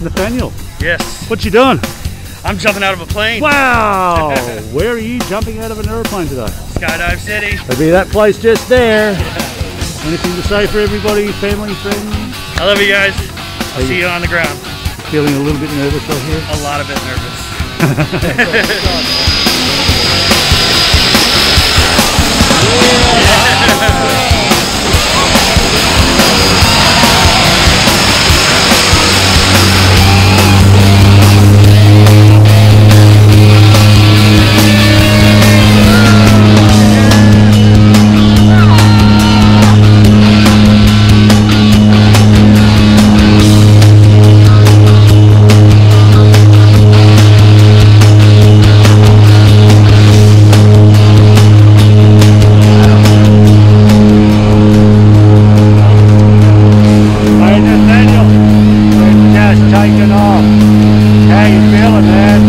Nathaniel, Yes, what you doing? I'm jumping out of a plane. Wow! Where are you jumping out of an airplane today? Skydive City. It'll be that place just there. Anything to say for everybody, family, friends? I love you guys. Are See you you on the ground. feeling a little bit nervous right here? A lot of bit nervous. Yeah. Feeling, man?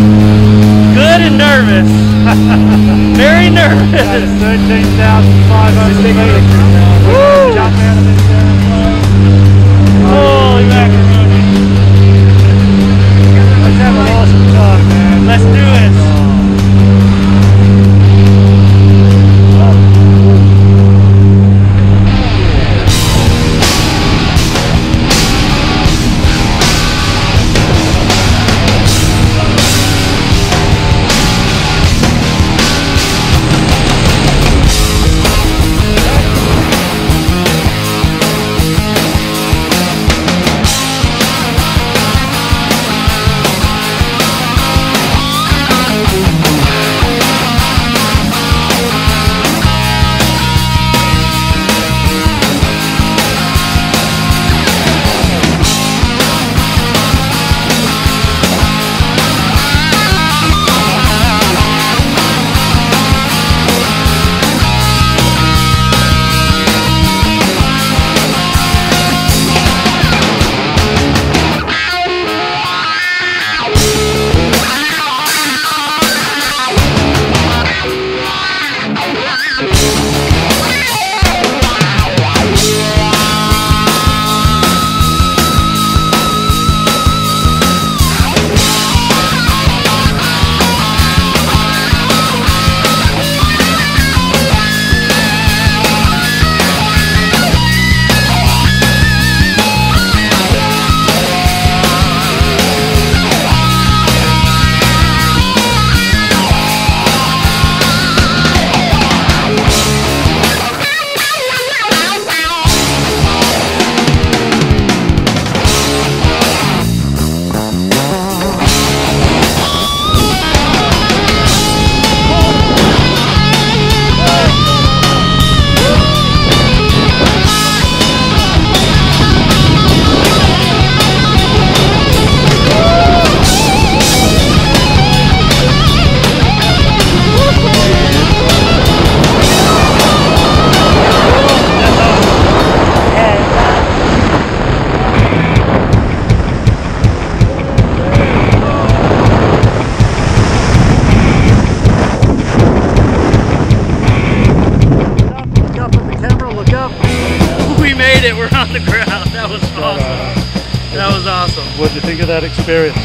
Good and nervous. Very nervous. 13,500 meters. Woo! Jump out of this airplane. Holy macaroni. It. We're on the ground. That was awesome. That was awesome. What did you think of that experience?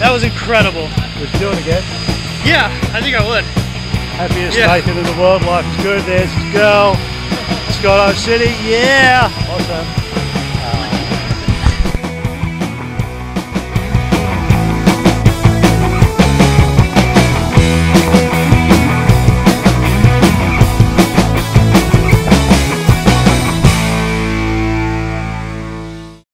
That was incredible. Would you do it again? Yeah, I think I would. Happiest Yeah. Nathan in the world, life is good. There's his girl. Skydive City, yeah! Awesome.